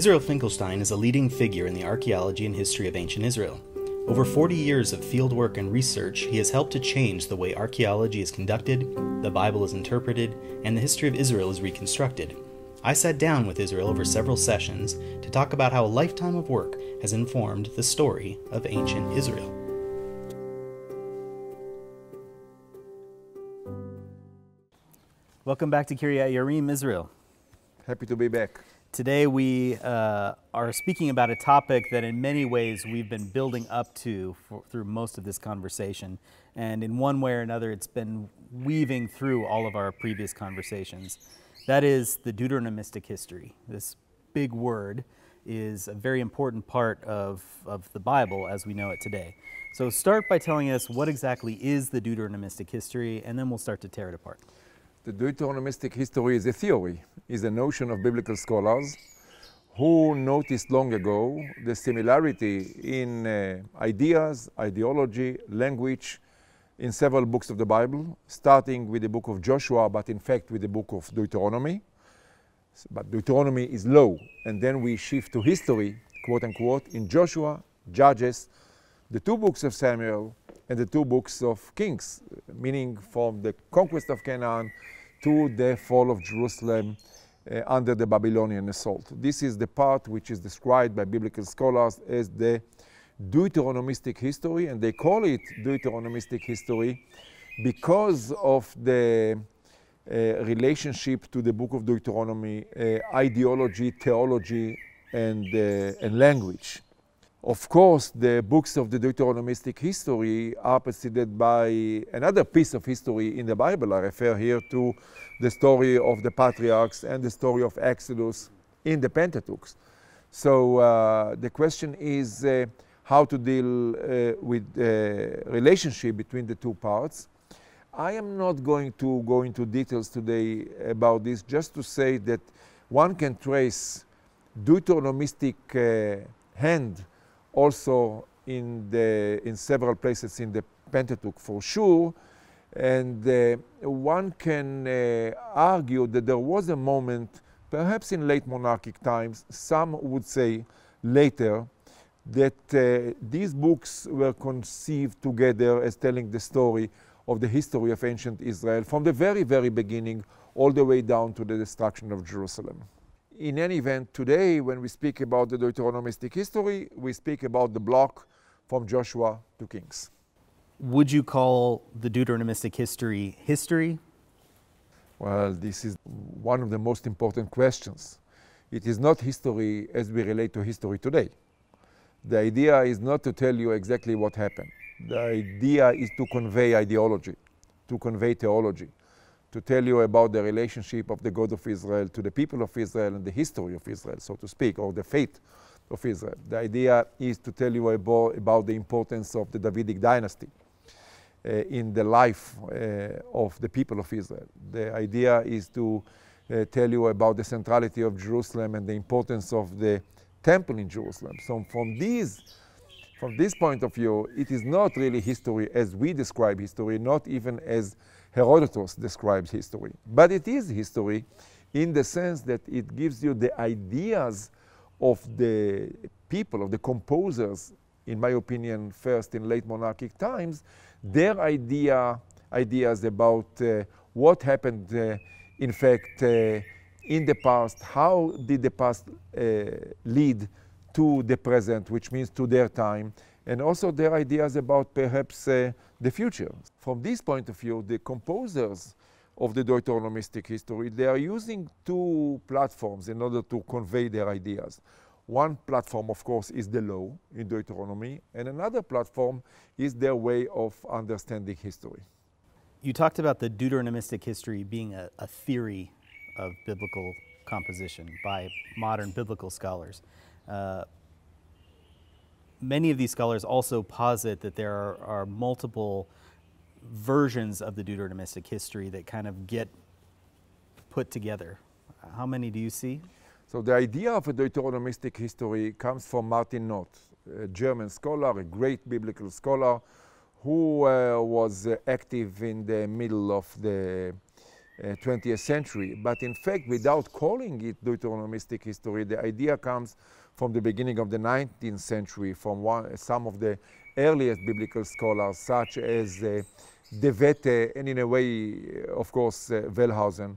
Israel Finkelstein is a leading figure in the archaeology and history of ancient Israel. Over 40 years of fieldwork and research, he has helped to change the way archaeology is conducted, the Bible is interpreted, and the history of Israel is reconstructed. I sat down with Israel over several sessions to talk about how a lifetime of work has informed the story of ancient Israel. Welcome back to Kiryat Yarim, Israel. Happy to be back. Today we uh, are speaking about a topic that in many ways we've been building up to for, through most of this conversation. And in one way or another, it's been weaving through all of our previous conversations. That is the Deuteronomistic history. This big word is a very important part of, of the Bible as we know it today. So start by telling us what exactly is the Deuteronomistic history, and then we'll start to tear it apart. The Deuteronomistic history is a theory, is a notion of biblical scholars who noticed long ago the similarity in uh, ideas, ideology, language in several books of the Bible, starting with the book of Joshua, but in fact with the book of Deuteronomy. But Deuteronomy is low, and then we shift to history, quote unquote, in Joshua, Judges, the two books of Samuel, and the two books of Kings, meaning from the conquest of Canaan to the fall of Jerusalem uh, under the Babylonian assault. This is the part which is described by biblical scholars as the Deuteronomistic history, and they call it Deuteronomistic history because of the uh, relationship to the book of Deuteronomy, uh, ideology, theology, and, uh, and language. Of course, the books of the Deuteronomistic history are preceded by another piece of history in the Bible. I refer here to the story of the patriarchs and the story of Exodus in the Pentateuch. So uh, the question is uh, how to deal uh, with the relationship between the two parts. I am not going to go into details today about this, just to say that one can trace Deuteronomistic uh, hand also in, the, in several places in the Pentateuch for sure. And uh, one can uh, argue that there was a moment, perhaps in late monarchic times, some would say later, that uh, these books were conceived together as telling the story of the history of ancient Israel from the very, very beginning all the way down to the destruction of Jerusalem in any event, today, when we speak about the Deuteronomistic history, we speak about the block from Joshua to Kings. Would you call the Deuteronomistic history history? Well, this is one of the most important questions. It is not history as we relate to history today. The idea is not to tell you exactly what happened. The idea is to convey ideology, to convey theology to tell you about the relationship of the God of Israel to the people of Israel and the history of Israel, so to speak, or the fate of Israel. The idea is to tell you about, about the importance of the Davidic dynasty uh, in the life uh, of the people of Israel. The idea is to uh, tell you about the centrality of Jerusalem and the importance of the temple in Jerusalem. So from these from this point of view, it is not really history as we describe history, not even as Herodotus describes history. But it is history in the sense that it gives you the ideas of the people, of the composers, in my opinion, first in late monarchic times, their idea, ideas about uh, what happened, uh, in fact, uh, in the past, how did the past uh, lead to the present, which means to their time, and also their ideas about perhaps uh, the future. From this point of view, the composers of the Deuteronomistic history, they are using two platforms in order to convey their ideas. One platform, of course, is the law in Deuteronomy, and another platform is their way of understanding history. You talked about the Deuteronomistic history being a, a theory of biblical composition by modern biblical scholars. Uh, many of these scholars also posit that there are, are, multiple versions of the Deuteronomistic history that kind of get put together. How many do you see? So the idea of a Deuteronomistic history comes from Martin Noth, a German scholar, a great biblical scholar, who uh, was uh, active in the middle of the 20th century. But in fact, without calling it Deuteronomistic history, the idea comes from the beginning of the 19th century, from one, some of the earliest biblical scholars, such as uh, De Wette, and in a way, of course, uh, Wellhausen,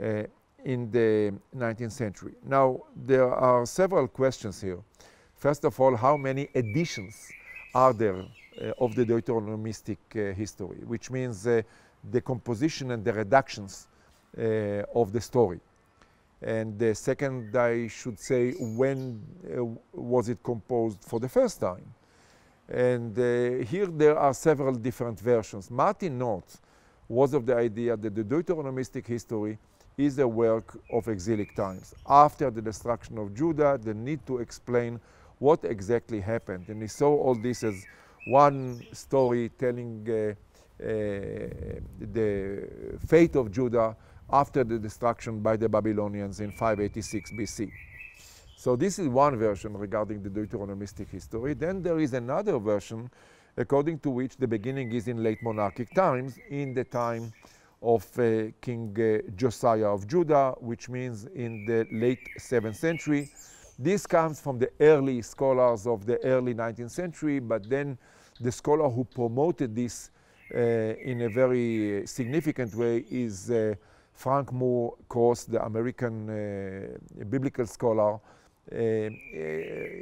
uh, in the 19th century. Now, there are several questions here. First of all, how many editions are there uh, of the Deuteronomistic uh, history, which means uh, the composition and the redactions uh, of the story. And the second, I should say, when uh, was it composed for the first time? And uh, here there are several different versions. Martin Noth was of the idea that the Deuteronomistic history is a work of exilic times. After the destruction of Judah, the need to explain what exactly happened. And he saw all this as one story telling uh, uh, the fate of Judah after the destruction by the Babylonians in 586 BC. So this is one version regarding the Deuteronomistic history. Then there is another version according to which the beginning is in late monarchic times, in the time of uh, King uh, Josiah of Judah, which means in the late 7th century. This comes from the early scholars of the early 19th century, but then the scholar who promoted this uh, in a very significant way is uh, Frank Moore Cross, the American uh, biblical scholar,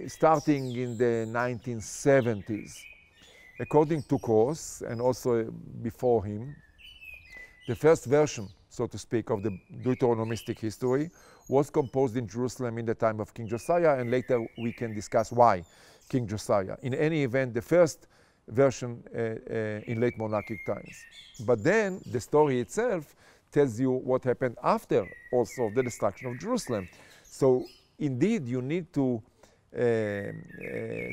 starting in the 1970s. According to Cross, and also before him, the first version, so to speak, of the Deuteronomistic history was composed in Jerusalem in the time of King Josiah, and later we can discuss why King Josiah. In any event, the first version uh, uh, in late monarchic times. But then the story itself tells you what happened after also the destruction of Jerusalem. So indeed, you need to uh, uh,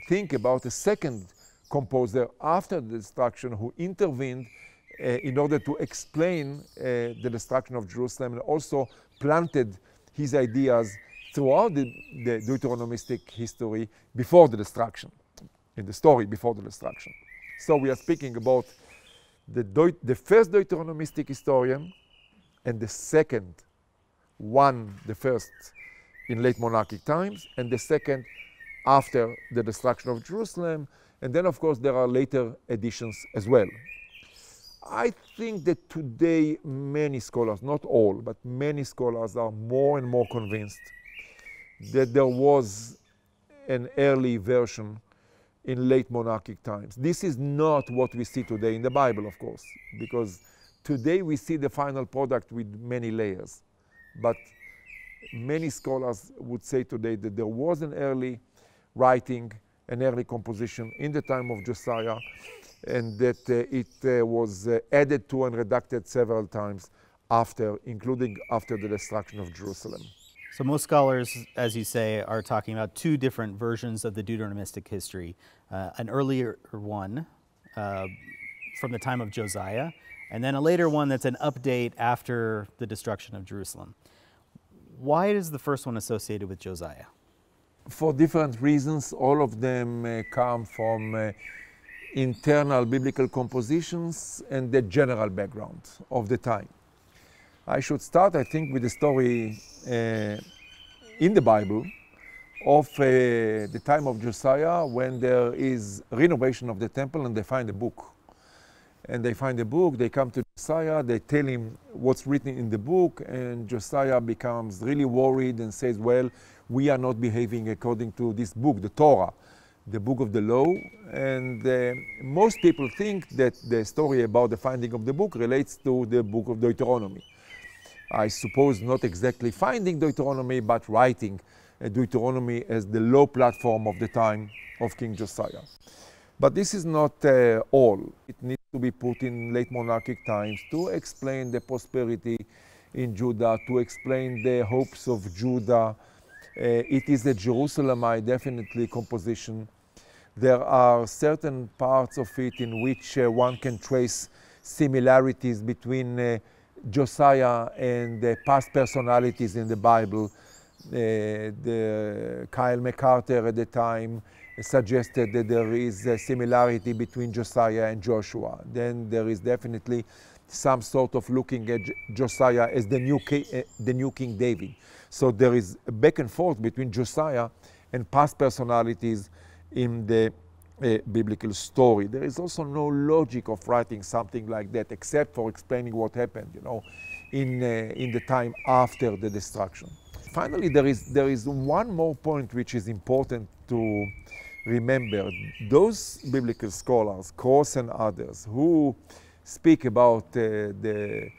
think about a second composer after the destruction who intervened uh, in order to explain uh, the destruction of Jerusalem and also planted his ideas throughout the, the Deuteronomistic history before the destruction, in the story before the destruction. So we are speaking about the, Deut the first Deuteronomistic historian and the second one, the first in late monarchic times, and the second after the destruction of Jerusalem. And then, of course, there are later editions as well. I think that today many scholars, not all, but many scholars are more and more convinced that there was an early version in late monarchic times. This is not what we see today in the Bible, of course, because today we see the final product with many layers. But many scholars would say today that there was an early writing, an early composition in the time of Josiah, and that uh, it uh, was uh, added to and redacted several times after, including after the destruction of Jerusalem. So most scholars, as you say, are talking about two different versions of the Deuteronomistic history. Uh, an earlier one uh, from the time of Josiah, and then a later one that's an update after the destruction of Jerusalem. Why is the first one associated with Josiah? For different reasons, all of them uh, come from uh, internal biblical compositions and the general background of the time. I should start, I think, with the story uh, in the Bible of uh, the time of Josiah when there is renovation of the temple and they find a book. And they find a book, they come to Josiah, they tell him what's written in the book, and Josiah becomes really worried and says, Well, we are not behaving according to this book, the Torah, the book of the law. And uh, most people think that the story about the finding of the book relates to the book of Deuteronomy. I suppose not exactly finding Deuteronomy, but writing Deuteronomy as the law platform of the time of King Josiah. But this is not uh, all. It needs to be put in late monarchic times to explain the prosperity in Judah, to explain the hopes of Judah. Uh, it is a Jerusalemite, definitely, composition. There are certain parts of it in which uh, one can trace similarities between uh, Josiah and the past personalities in the Bible. Uh, the Kyle McCarter at the time suggested that there is a similarity between Josiah and Joshua. Then there is definitely some sort of looking at Josiah as the new, uh, the new King David. So there is a back and forth between Josiah and past personalities in the uh, biblical story. There is also no logic of writing something like that except for explaining what happened, you know, in, uh, in the time after the destruction. Finally, there is, there is one more point which is important to remember. Those biblical scholars, Cross and others, who speak about uh, the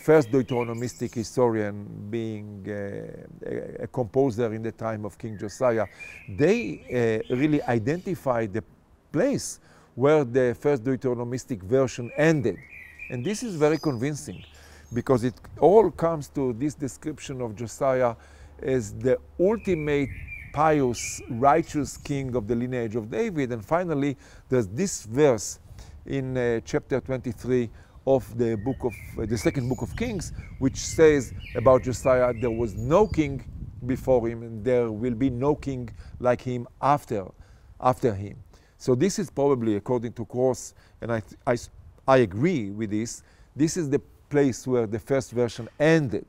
first Deuteronomistic historian being uh, a, composer in the time of King Josiah, they uh, really identify the place where the first Deuteronomistic version ended. And this is very convincing because it all comes to this description of Josiah as the ultimate pious, righteous king of the lineage of David. And finally, there's this verse in uh, chapter 23 of the book of uh, the second book of Kings, which says about Josiah, there was no king before him, and there will be no king like him after, after him. So this is probably, according to Cross, and I, I, I agree with this, this is the place where the first version ended.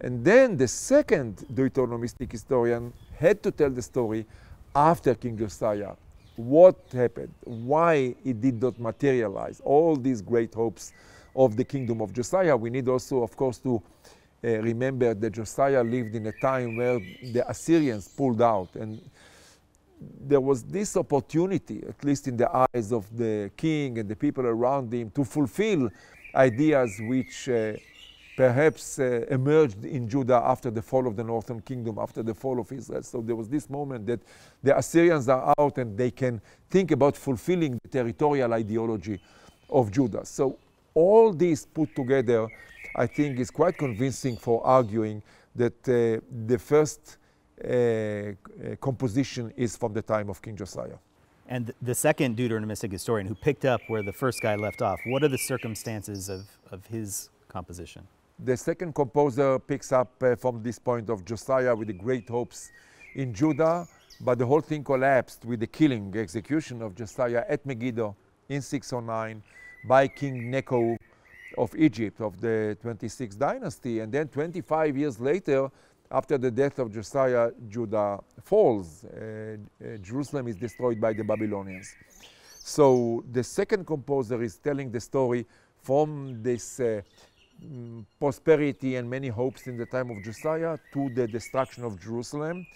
And then the second Deuteronomistic historian had to tell the story after King Josiah. What happened? Why it did not materialize? All these great hopes of the kingdom of Josiah. We need also, of course, to uh, remember that Josiah lived in a time where the Assyrians pulled out and there was this opportunity, at least in the eyes of the king and the people around him, to fulfill ideas which uh, perhaps uh, emerged in Judah after the fall of the northern kingdom, after the fall of Israel. So there was this moment that the Assyrians are out and they can think about fulfilling the territorial ideology of Judah. So all this put together, I think, is quite convincing for arguing that uh, the first uh, uh composition is from the time of King Josiah. And the second Deuteronomistic historian who picked up where the first guy left off, what are the circumstances of, of his composition? The second composer picks up uh, from this point of Josiah with the great hopes in Judah, but the whole thing collapsed with the killing, execution of Josiah at Megiddo in 609 by King Necho of Egypt of the 26th dynasty. And then 25 years later, after the death of Josiah, Judah falls. Uh, uh, Jerusalem is destroyed by the Babylonians. So the second composer is telling the story from this uh, Mm, prosperity and many hopes in the time of Josiah to the destruction of Jerusalem.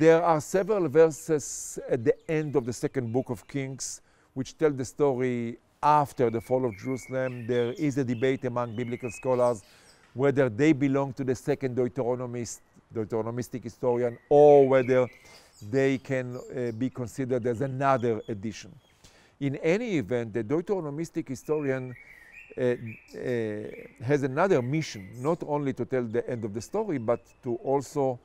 There are several verses at the end of the second book of Kings which tell the story after the fall of Jerusalem. There is a debate among biblical scholars whether they belong to the second Deuteronomist, Deuteronomistic historian or whether they can uh, be considered as another edition. In any event, the Deuteronomistic historian Uh, uh, has another mission, not only to tell the end of the story, but to also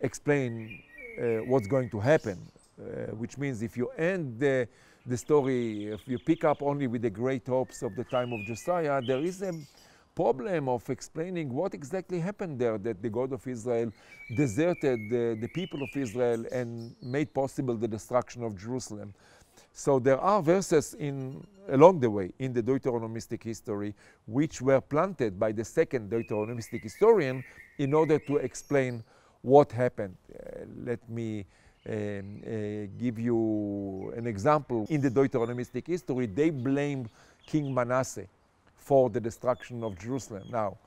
explain uh, what's going to happen. Uh, which means if you end the, the story, if you pick up only with the great hopes of the time of Josiah, there is a problem of explaining what exactly happened there that the God of Israel deserted the, the people of Israel and made possible the destruction of Jerusalem. So there are verses in, along the way in the Deuteronomistic history which were planted by the second Deuteronomistic historian in order to explain what happened. Uh, let me um, uh, give you an example. In the Deuteronomistic history, they blame King Manasseh for the destruction of Jerusalem. Now,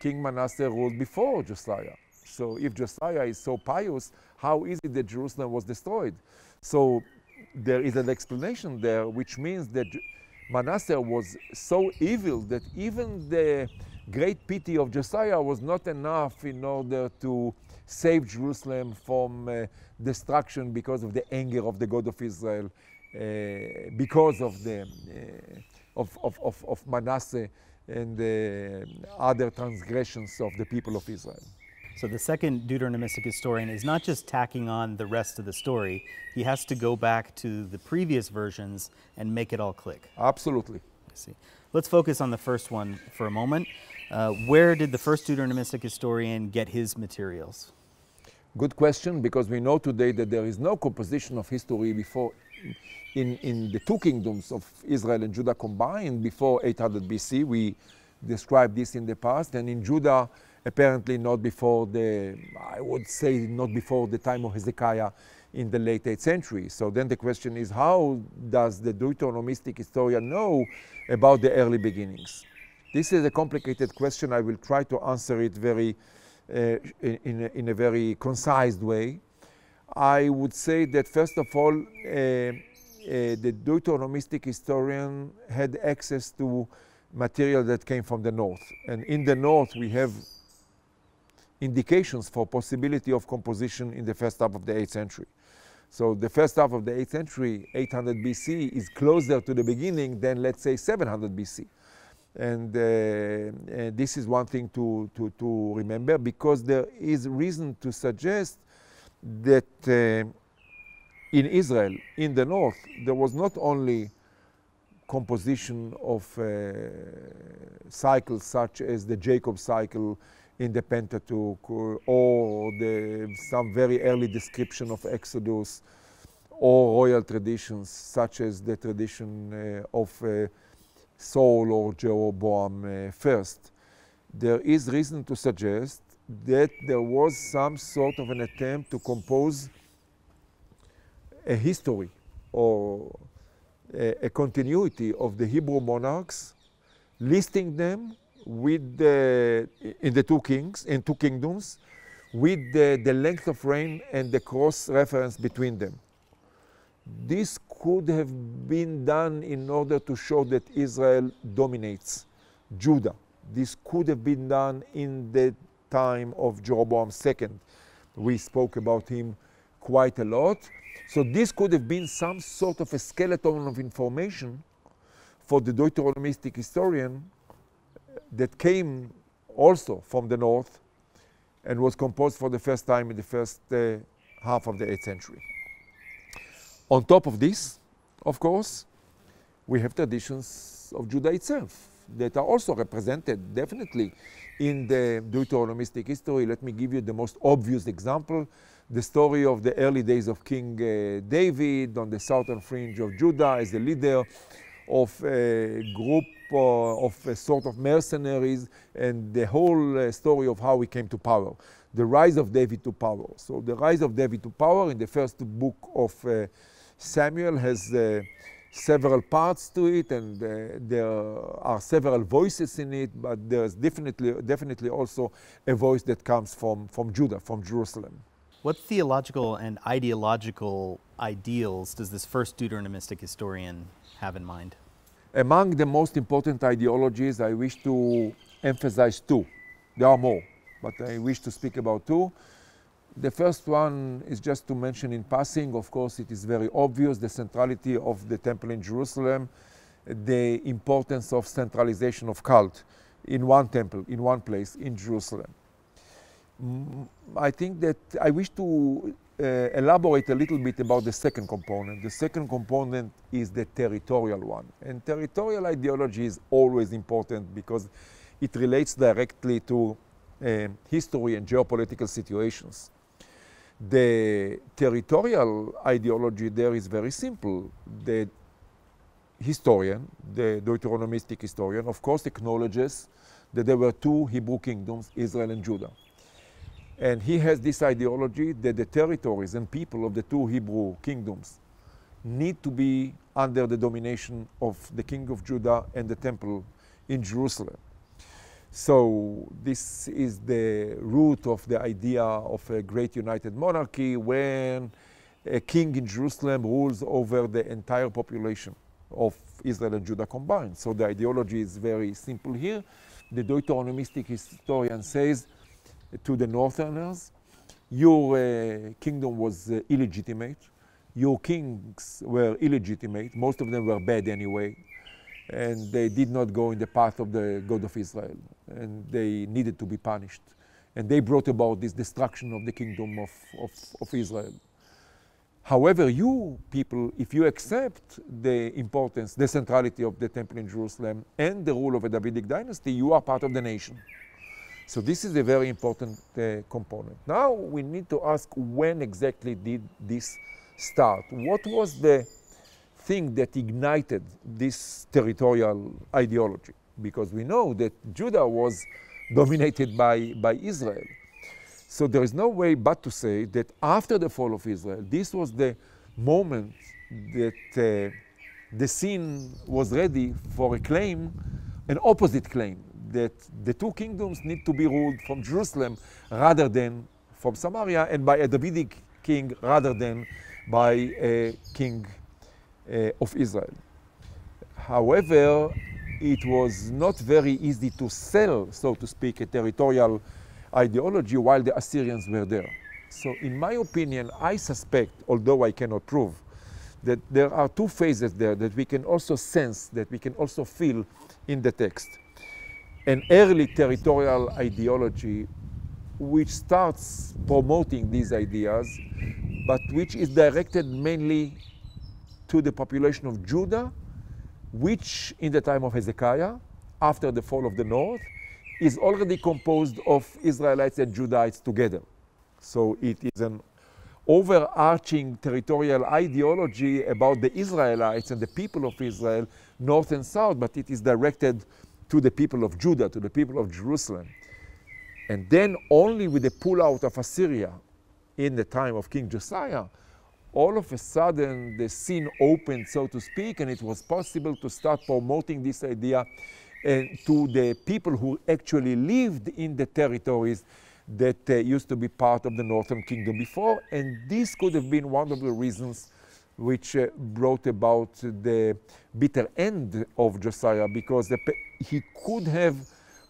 King Manasseh ruled before Josiah. So if Josiah is so pious, how is it that Jerusalem was destroyed? So there is an explanation there, which means that Manasseh was so evil that even the great pity of Josiah was not enough in order to save Jerusalem from uh, destruction because of the anger of the God of Israel, uh, because of the uh, of, of, of, of Manasseh and the other transgressions of the people of Israel. So the second Deuteronomistic historian is not just tacking on the rest of the story, he has to go back to the previous versions and make it all click. Absolutely. I see. Let's focus on the first one for a moment. Uh, where did the first Deuteronomistic historian get his materials? Good question, because we know today that there is no composition of history before in, in the two kingdoms of Israel and Judah combined before 800 BC. We described this in the past. And in Judah, apparently not before the, I would say, not before the time of Hezekiah in the late 8th century. So then the question is how does the Deuteronomistic historian know about the early beginnings? This is a complicated question. I will try to answer it very, uh, in, in a very concise way. I would say that first of all, uh, uh, the Deuteronomistic historian had access to material that came from the north. And in the north, we have indications for possibility of composition in the first half of the 8th century. So the first half of the 8th century, 800 BC, is closer to the beginning than, let's say, 700 BC. And, uh, and this is one thing to, to, to, remember because there is reason to suggest that uh, in Israel, in the north, there was not only composition of uh, cycles such as the Jacob cycle in the Pentateuch or the, some very early description of Exodus or royal traditions such as the tradition uh, of uh, Saul or Jeroboam uh, first. There is reason to suggest that there was some sort of an attempt to compose a history or a, a continuity of the Hebrew monarchs, listing them with the, in the two kings, in two kingdoms, with the, the length of reign and the cross reference between them. This could have been done in order to show that Israel dominates Judah. This could have been done in the time of Jeroboam II. We spoke about him quite a lot. So this could have been some sort of a skeleton of information for the Deuteronomistic historian that came also from the north and was composed for the first time in the first uh, half of the 8th century. On top of this, of course, we have traditions of Judah itself that are also represented definitely in the Deuteronomistic history. Let me give you the most obvious example the story of the early days of King uh, David on the southern fringe of Judah as the leader of a group uh, of a sort of mercenaries and the whole uh, story of how he came to power. The rise of David to power. So the rise of David to power in the first book of uh, Samuel has uh, several parts to it and uh, there are several voices in it, but there's definitely, definitely also a voice that comes from, from Judah, from Jerusalem. What theological and ideological ideals does this first Deuteronomistic historian have in mind? Among the most important ideologies, I wish to emphasize two. There are more, but I wish to speak about two. The first one is just to mention in passing, of course, it is very obvious the centrality of the temple in Jerusalem, the importance of centralization of cult in one temple, in one place, in Jerusalem. I think that I wish to uh, elaborate a little bit about the second component. The second component is the territorial one. And territorial ideology is always important because it relates directly to uh, history and geopolitical situations. The territorial ideology there is very simple. The historian, the Deuteronomistic historian, of course acknowledges that there were two Hebrew kingdoms, Israel and Judah. And he has this ideology that the territories and people of the two Hebrew kingdoms need to be under the domination of the king of Judah and the temple in Jerusalem. So this is the root of the idea of a great united monarchy when a king in Jerusalem rules over the entire population of Israel and Judah combined. So the ideology is very simple here. The Deuteronomistic historian says to the northerners, your uh, kingdom was uh, illegitimate. Your kings were illegitimate. Most of them were bad anyway. And they did not go in the path of the God of Israel. And they needed to be punished. And they brought about this destruction of the kingdom of, of, of Israel. However, you people, if you accept the importance, the centrality of the temple in Jerusalem and the rule of a Davidic dynasty, you are part of the nation. So this is a very important uh, component. Now we need to ask when exactly did this start? What was the thing that ignited this territorial ideology because we know that Judah was dominated by, by Israel. So there is no way but to say that after the fall of Israel, this was the moment that uh, the scene was ready for a claim, an opposite claim, that the two kingdoms need to be ruled from Jerusalem rather than from Samaria and by a Davidic king rather than by a king uh, of Israel. However, it was not very easy to sell, so to speak, a territorial ideology while the Assyrians were there. So in my opinion, I suspect, although I cannot prove, that there are two phases there that we can also sense, that we can also feel in the text. An early territorial ideology which starts promoting these ideas, but which is directed mainly to the population of Judah, which in the time of Hezekiah, after the fall of the north, is already composed of Israelites and Judahites together. So it is an overarching territorial ideology about the Israelites and the people of Israel, north and south, but it is directed to the people of Judah, to the people of Jerusalem. And then only with the pullout of Assyria in the time of King Josiah, all of a sudden the scene opened, so to speak, and it was possible to start promoting this idea uh, to the people who actually lived in the territories that uh, used to be part of the northern kingdom before. And this could have been one of the reasons which uh, brought about the bitter end of Josiah, because he could have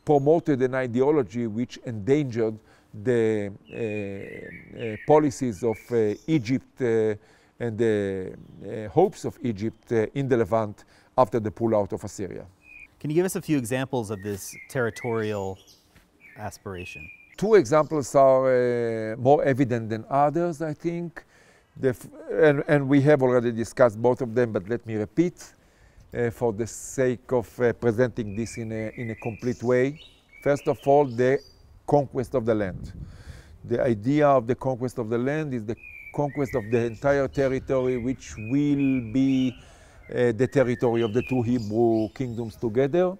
promoted an ideology which endangered the uh, uh, policies of uh, Egypt uh, and the uh, hopes of Egypt in the Levant after the pullout of Assyria. Can you give us a few examples of this territorial aspiration? Two examples are uh, more evident than others, I think. and, and, we have already discussed both of them, but let me repeat uh, for the sake of uh, presenting this in a, in a complete way. First of all, the conquest of the land. The idea of the conquest of the land is the conquest of the entire territory, which will be uh, the territory of the two Hebrew kingdoms together.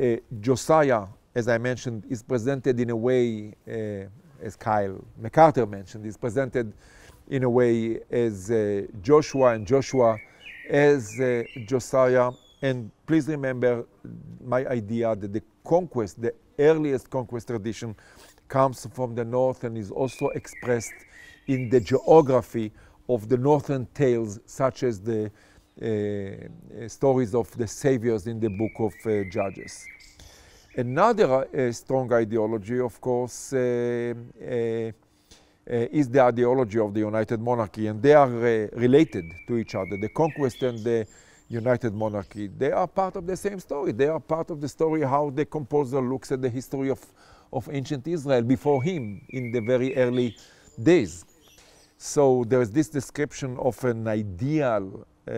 Uh, Josiah as I mentioned, is presented in a way, uh, as Kyle McCarter mentioned, is presented in a way as uh, Joshua and Joshua as uh, Josiah. And please remember my idea that the conquest, the earliest conquest tradition, comes from the north and is also expressed in the geography of the northern tales, such as the uh, stories of the saviors in the book of uh, Judges. Another uh, strong ideology, of course, uh, uh, is the ideology of the United Monarchy, and they are related to each other. The conquest and the United Monarchy, they are part of the same story. They are part of the story how the composer looks at the history of, of ancient Israel before him in the very early days. So there's this description of an ideal, uh,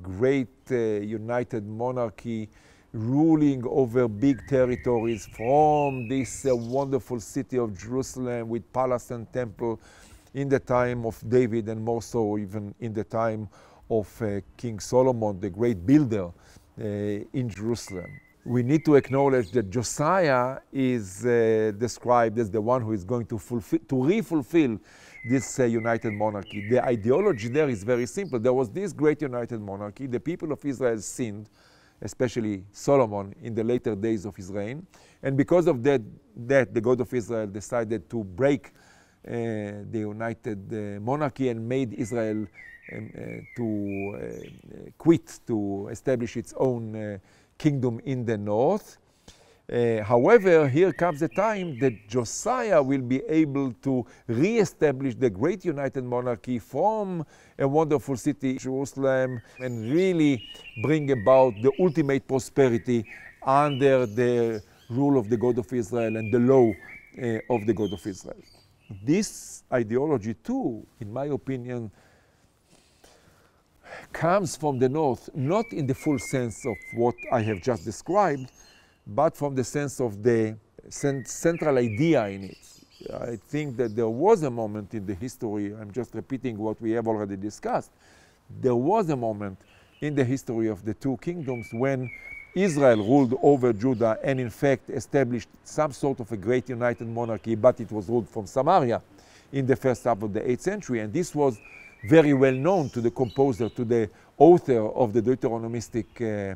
great uh, united monarchy ruling over big territories from this uh, wonderful city of Jerusalem with palace and temple in the time of David and more so even in the time of uh, King Solomon, the great builder uh, in Jerusalem. We need to acknowledge that Josiah is uh, described as the one who is going to, fulfill, to re-fulfill this uh, united monarchy. The ideology there is very simple. There was this great united monarchy. The people of Israel sinned especially Solomon, in the later days of his reign. And because of that, that the God of Israel decided to break uh, the united uh, monarchy and made Israel um, uh, to uh, quit to establish its own uh, kingdom in the north. Uh, however, here comes a time that Josiah will be able to re-establish the great united monarchy from a wonderful city, Jerusalem, and really bring about the ultimate prosperity under the rule of the God of Israel and the law uh, of the God of Israel. This ideology, too, in my opinion, comes from the north, not in the full sense of what I have just described, but from the sense of the central idea in it. I think that there was a moment in the history, I'm just repeating what we have already discussed, there was a moment in the history of the two kingdoms when Israel ruled over Judah and in fact established some sort of a great united monarchy, but it was ruled from Samaria in the first half of the 8th century. And this was very well known to the composer, to the author of the Deuteronomistic uh,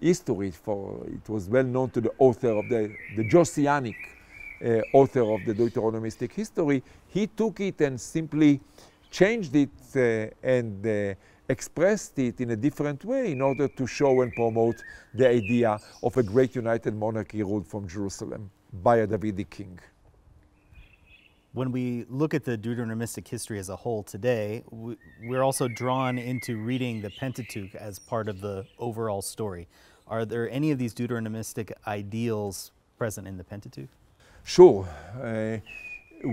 history. For it was well known to the author of the, the Josianic uh, author of the Deuteronomistic history. He took it and simply changed it uh, and uh, expressed it in a different way in order to show and promote the idea of a great united monarchy ruled from Jerusalem by a Davidic king. When we look at the Deuteronomistic history as a whole today, we're also drawn into reading the Pentateuch as part of the overall story. Are there any of these Deuteronomistic ideals present in the Pentateuch? Sure. Uh,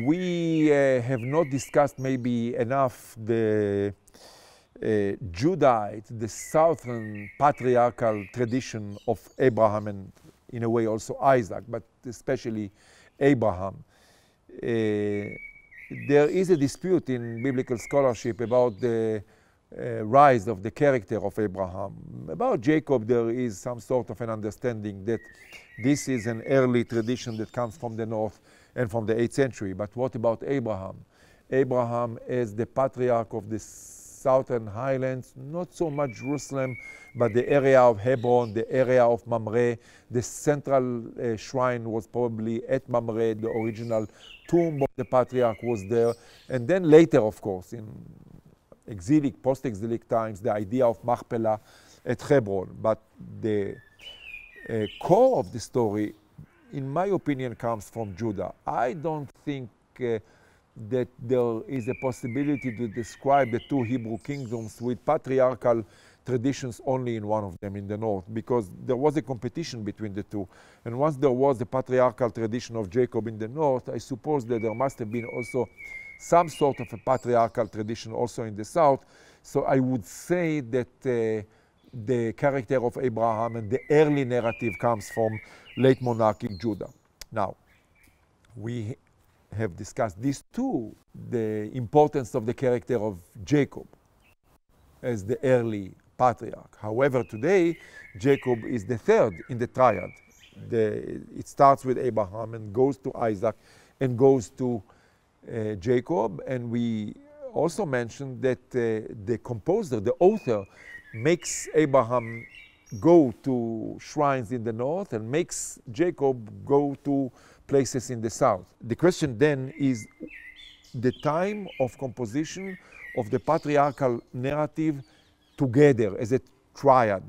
we uh, have not discussed maybe enough the uh, Judahite, the southern patriarchal tradition of Abraham and in a way also Isaac, but especially Abraham. Uh, there is a dispute in biblical scholarship about the uh, rise of the character of Abraham. About Jacob, there is some sort of an understanding that this is an early tradition that comes from the north and from the 8th century. But what about Abraham? Abraham is the patriarch of the southern highlands, not so much Jerusalem, but the area of Hebron, the area of Mamre. The central uh, shrine was probably at Mamre, the original tomb of the patriarch was there. And then later, of course, in exilic, post-exilic times, the idea of Machpelah at Hebron. But the uh, core of the story, in my opinion, comes from Judah. I don't think uh, that there is a possibility to describe the two Hebrew kingdoms with patriarchal traditions only in one of them in the north because there was a competition between the two and once there was the patriarchal tradition of Jacob in the north I suppose that there must have been also some sort of a patriarchal tradition also in the south so I would say that uh, the character of Abraham and the early narrative comes from late monarchic Judah. Now, we have discussed these two, the importance of the character of Jacob as the early patriarch. However, today, Jacob is the third in the triad. The, it starts with Abraham and goes to Isaac and goes to uh, Jacob. And we also mentioned that uh, the composer, the author, makes Abraham go to shrines in the north and makes Jacob go to places in the south. The question then is the time of composition of the patriarchal narrative together as a triad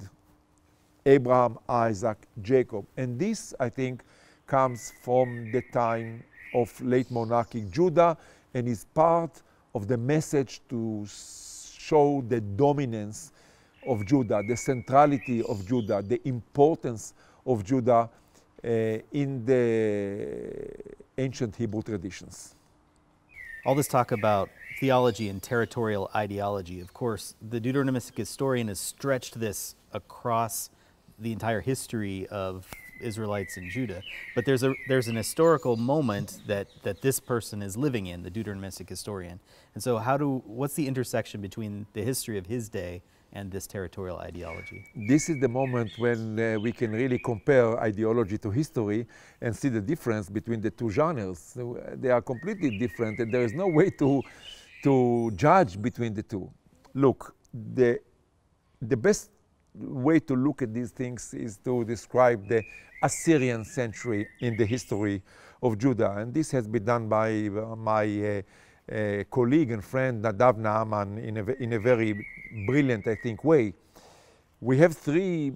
Abraham, Isaac, Jacob. And this, I think, comes from the time of late monarchic Judah and is part of the message to show the dominance of Judah, the centrality of Judah, the importance of Judah uh, in the ancient Hebrew traditions. All this talk about theology and territorial ideology, of course, the Deuteronomistic historian has stretched this across the entire history of Israelites in Judah. But there's a there's an historical moment that that this person is living in, the Deuteronomistic historian. And so, how do what's the intersection between the history of his day and this territorial ideology? This is the moment when uh, we can really compare ideology to history and see the difference between the two genres. Uh, they are completely different, and there is no way to, to judge between the two. Look, the, the best way to look at these things is to describe the Assyrian century in the history of Judah, and this has been done by uh, my uh, uh, colleague and friend Nadav Naaman in a, in a very brilliant, I think, way. We have three,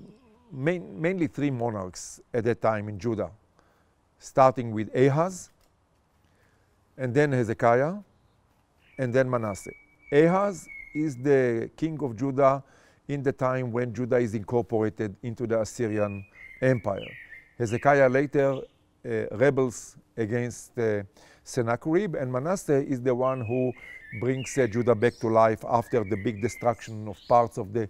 main, mainly three monarchs at that time in Judah, starting with Ahaz, and then Hezekiah, and then Manasseh. Ahaz is the king of Judah in the time when Judah is incorporated into the Assyrian Empire. Hezekiah later uh, rebels against uh, Sennacherib, and Manasseh is the one who brings uh, Judah back to life after the big destruction of parts of the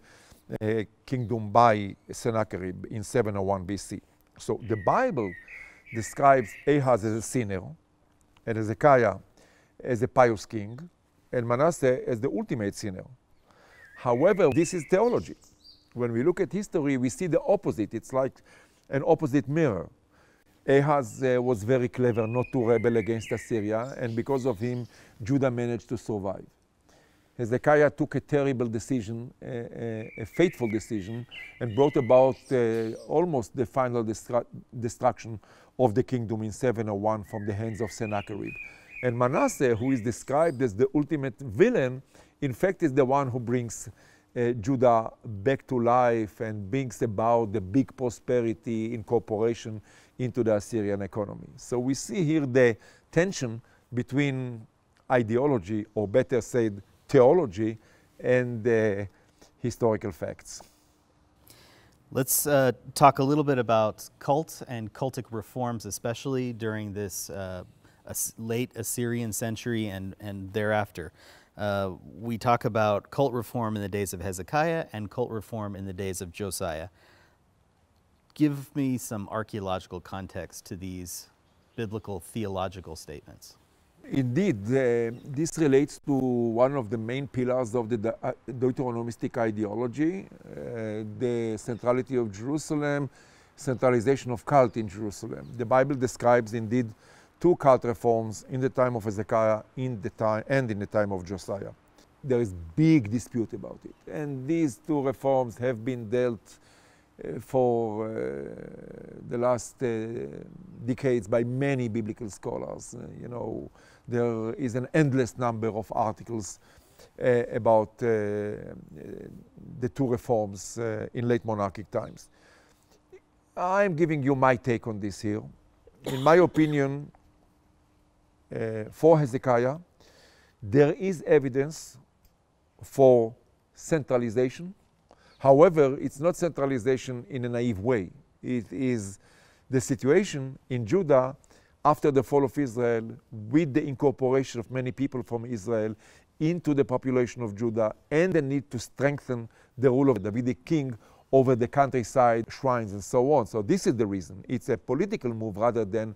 uh, kingdom by Sennacherib in 701 BC. So the Bible describes Ahaz as a sinner, and Hezekiah as a pious king, and Manasseh as the ultimate sinner. However, this is theology. When we look at history, we see the opposite. It's like an opposite mirror. Ahaz uh, was very clever not to rebel against Assyria, and because of him, Judah managed to survive. Hezekiah took a terrible decision, a, a, a fateful decision, and brought about uh, almost the final destru destruction of the kingdom in 701 from the hands of Sennacherib. And Manasseh, who is described as the ultimate villain, in fact is the one who brings uh, Judah back to life and brings about the big prosperity incorporation into the Assyrian economy. So we see here the tension between ideology, or better said, theology and the historical facts. Let's uh, talk a little bit about cult and cultic reforms, especially during this uh, late Assyrian century and, and thereafter. Uh, we talk about cult reform in the days of Hezekiah and cult reform in the days of Josiah. Give me some archaeological context to these biblical theological statements. Indeed, uh, this relates to one of the main pillars of the uh, Deuteronomistic ideology, uh, the centrality of Jerusalem, centralization of cult in Jerusalem. The Bible describes indeed two cult reforms in the time of Hezekiah in the time, and in the time of Josiah. There is big dispute about it. And these two reforms have been dealt uh, for uh, the last uh, decades by many biblical scholars. Uh, you know, there is an endless number of articles uh, about uh, the two reforms in late monarchic times. I'm giving you my take on this here. In my opinion, for Hezekiah, there is evidence for centralization. However, it's not centralization in a naive way. It is the situation in Judah after the fall of Israel, with the incorporation of many people from Israel into the population of Judah, and the need to strengthen the rule of David the king over the countryside, shrines, and so on. So this is the reason. It's a political move rather than, uh,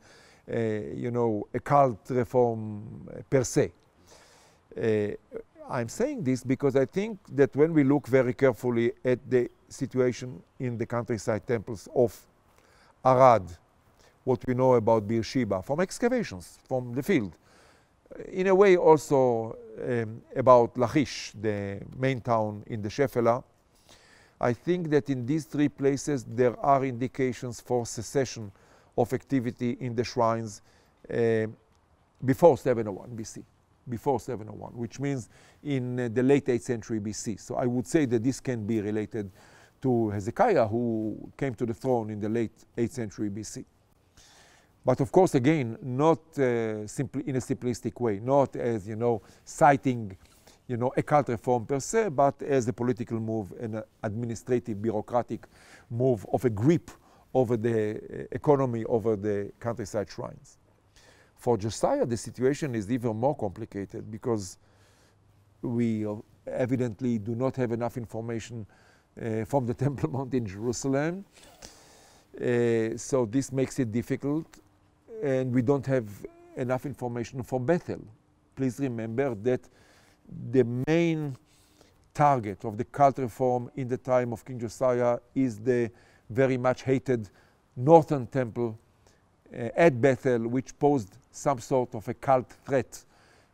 you know, a cult reform per se. Uh, I'm saying this because I think that when we look very carefully at the situation in the countryside temples of Arad, what we know about Beersheba from excavations from the field. In a way also um, about Lachish, the main town in the Shephelah. I think that in these three places there are indications for cessation of activity in the shrines uh, before 701 BC, before 701, which means in uh, the late 8th century BC. So I would say that this can be related to Hezekiah, who came to the throne in the late 8th century BC. But of course, again, not uh, simply in a simplistic way, not as, you know, citing, you know, a cult reform per se, but as a political move, an administrative, bureaucratic move of a grip over the uh, economy, over the countryside shrines. For Josiah, the situation is even more complicated because we evidently do not have enough information uh, from the Temple Mount in Jerusalem. Uh, so this makes it difficult and we don't have enough information for Bethel. Please remember that the main target of the cult reform in the time of King Josiah is the very much hated northern temple uh, at Bethel, which posed some sort of a cult threat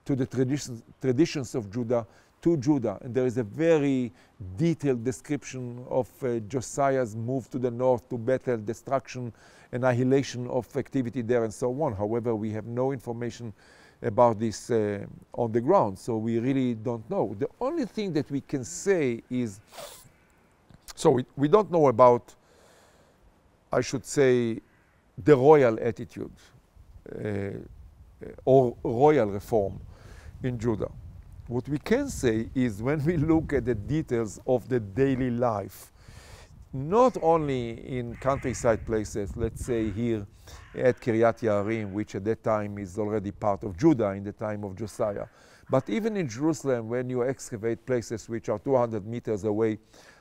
to the traditions, traditions of Judah, to Judah. And there is a very detailed description of uh, Josiah's move to the north to Bethel, destruction, annihilation of activity there, and so on. However, we have no information about this uh, on the ground, so we really don't know. The only thing that we can say is so we, we don't know about, I should say, the royal attitude uh, or royal reform in Judah. What we can say is when we look at the details of the daily life, not only in countryside places, let's say here at Kiriath-jearim, which at that time is already part of Judah in the time of Josiah, but even in Jerusalem, when you excavate places which are 200 meters away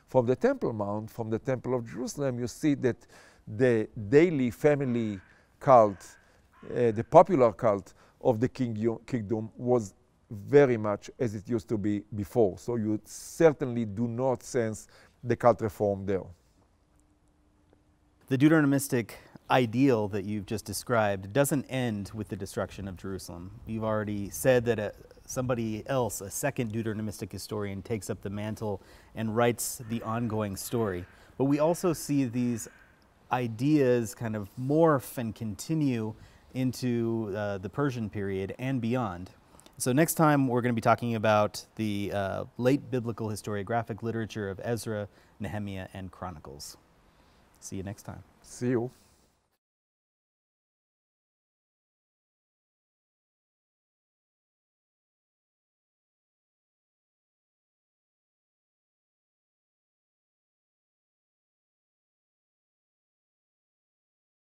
from the Temple Mount, from the Temple of Jerusalem, you see that the daily family cult, uh, the popular cult of the kingdom was very much as it used to be before. So you certainly do not sense the cult reform there. The Deuteronomistic ideal that you've just described doesn't end with the destruction of Jerusalem. You've already said that a, somebody else, a second Deuteronomistic historian, takes up the mantle and writes the ongoing story. But we also see these ideas kind of morph and continue into uh, the Persian period and beyond. So next time we're going to be talking about the uh, late biblical historiographic literature of Ezra, Nehemiah, and Chronicles. See you next time. See you.